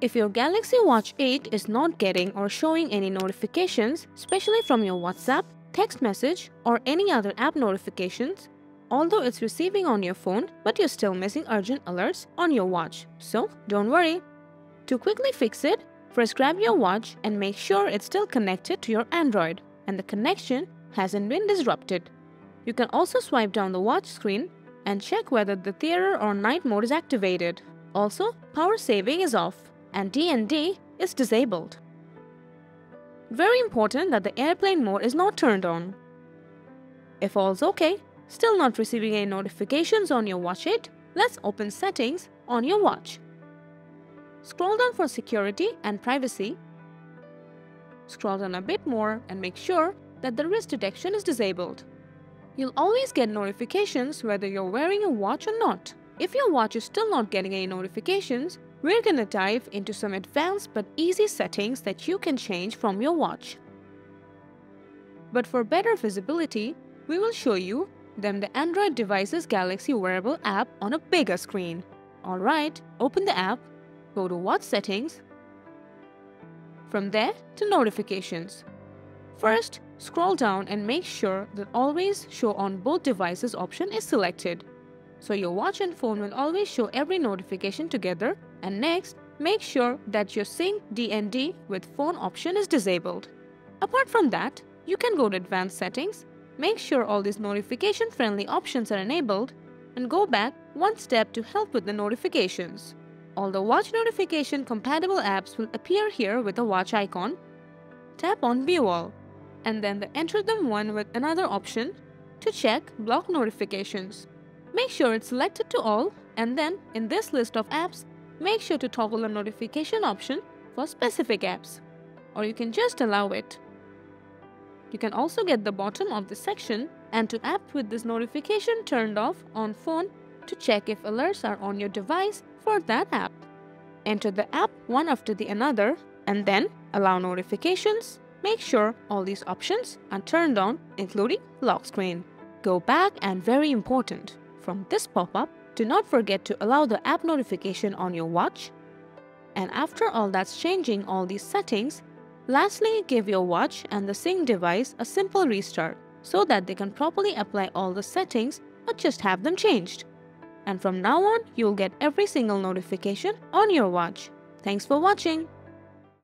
If your Galaxy Watch 8 is not getting or showing any notifications, especially from your WhatsApp, text message, or any other app notifications, although it's receiving on your phone, but you're still missing urgent alerts on your watch. So don't worry. To quickly fix it, first grab your watch and make sure it's still connected to your Android and the connection hasn't been disrupted. You can also swipe down the watch screen and check whether the theater or night mode is activated. Also, power saving is off and DND is disabled. Very important that the airplane mode is not turned on. If all's okay, still not receiving any notifications on your watch 8, let's open settings on your watch. Scroll down for security and privacy. Scroll down a bit more and make sure that the wrist detection is disabled. You'll always get notifications whether you're wearing a watch or not. If your watch is still not getting any notifications, we're gonna dive into some advanced but easy settings that you can change from your watch. But for better visibility, we will show you them the Android device's Galaxy Wearable app on a bigger screen. Alright, open the app, go to Watch Settings, from there to Notifications. First, scroll down and make sure that Always Show on both devices option is selected. So your watch and phone will always show every notification together and next, make sure that your Sync DND with phone option is disabled. Apart from that, you can go to advanced settings, make sure all these notification friendly options are enabled and go back one step to help with the notifications. All the watch notification compatible apps will appear here with a watch icon. Tap on View All and then the Enter them one with another option to check block notifications. Make sure it's selected to all and then in this list of apps, make sure to toggle the notification option for specific apps or you can just allow it. You can also get the bottom of the section and to app with this notification turned off on phone to check if alerts are on your device for that app. Enter the app one after the another and then allow notifications. Make sure all these options are turned on including lock screen. Go back and very important, from this pop-up, do not forget to allow the app notification on your watch. And after all that's changing all these settings, lastly give your watch and the sync device a simple restart so that they can properly apply all the settings or just have them changed. And from now on, you'll get every single notification on your watch. Thanks for watching.